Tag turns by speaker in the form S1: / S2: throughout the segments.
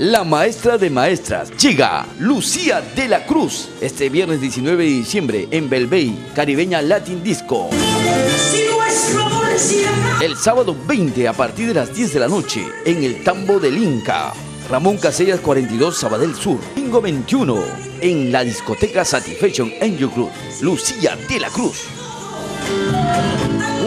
S1: la maestra de maestras. Llega Lucía de la Cruz este viernes 19 de diciembre en Belvey, Caribeña Latin Disco. El sábado 20 a partir de las 10 de la noche en el Tambo del Inca. Ramón Casellas 42 Sabadell Sur. Domingo 21 en la discoteca Satisfaction Angel Cruz. Lucía de la Cruz.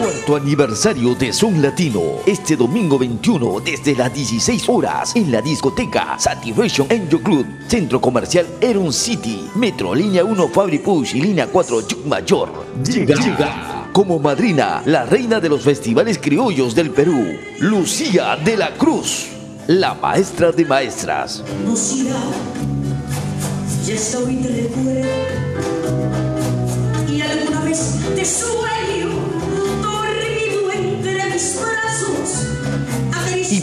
S1: Cuarto aniversario de Son Latino. Este domingo 21 desde las 16 horas en la discoteca Satisfaction Angel Club, Centro Comercial Eron City, Metro Línea 1 Fabri Push y Línea 4 Yuc Mayor. Llega, llega como madrina la reina de los festivales criollos del Perú, Lucía de la Cruz, la maestra de maestras.
S2: Lucía, ya estoy te recuerdo y alguna vez te sueño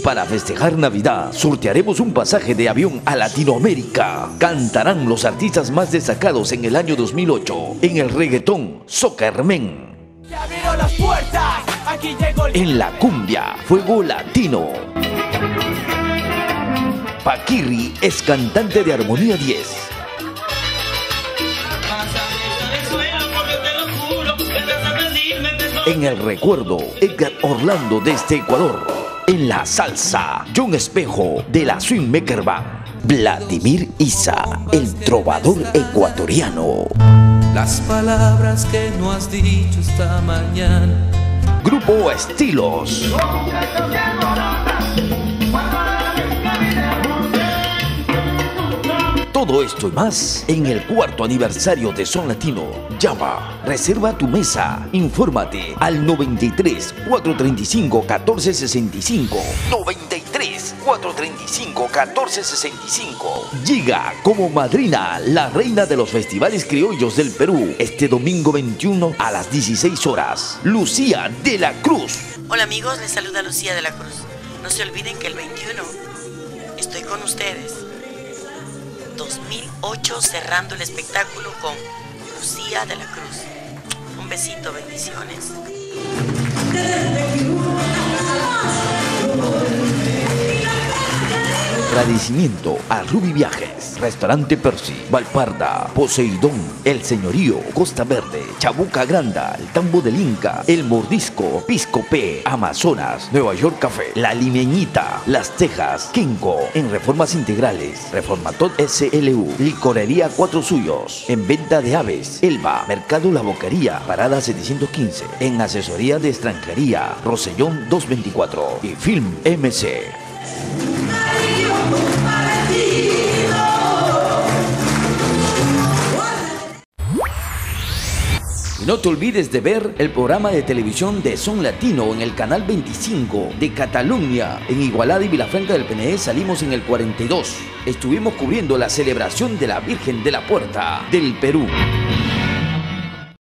S1: para festejar Navidad, sortearemos un pasaje de avión a Latinoamérica. Cantarán los artistas más destacados en el año 2008 en el reggaetón
S3: el...
S1: En la cumbia, Fuego Latino. Paquirri es cantante de Armonía 10. En el recuerdo, Edgar Orlando desde Ecuador. En la salsa, John Espejo de la Swing Maker Band. Vladimir Isa, el trovador ecuatoriano.
S4: Las palabras que no has dicho esta mañana.
S1: Grupo Estilos. Todo esto y más en el cuarto aniversario de Son Latino. Llama, reserva tu mesa, infórmate al 93 435 1465. 93 435 1465. Llega como madrina la reina de los festivales criollos del Perú este domingo 21 a las 16 horas. Lucía de la Cruz.
S5: Hola amigos, les saluda Lucía de la Cruz. No se olviden que el 21 estoy con ustedes. 2008 cerrando el espectáculo con Lucía de la Cruz. Un besito, bendiciones.
S1: Agradecimiento a Ruby Viajes, Restaurante Percy, Valparda, Poseidón, El Señorío, Costa Verde, Chabuca Granda, El Tambo del Inca, El Mordisco, Pisco Amazonas, Nueva York Café, La Limeñita, Las Tejas, Kinko, en Reformas Integrales, Reformatot SLU, Licorería Cuatro Suyos, en Venta de Aves, Elba, Mercado La Boquería, Parada 715, en Asesoría de Extranjería, Rosellón 224 y Film MC. No te olvides de ver el programa de televisión de Son Latino en el canal 25 de Cataluña. En Igualada y Vilafranca del PNE salimos en el 42. Estuvimos cubriendo la celebración de la Virgen de la Puerta del Perú.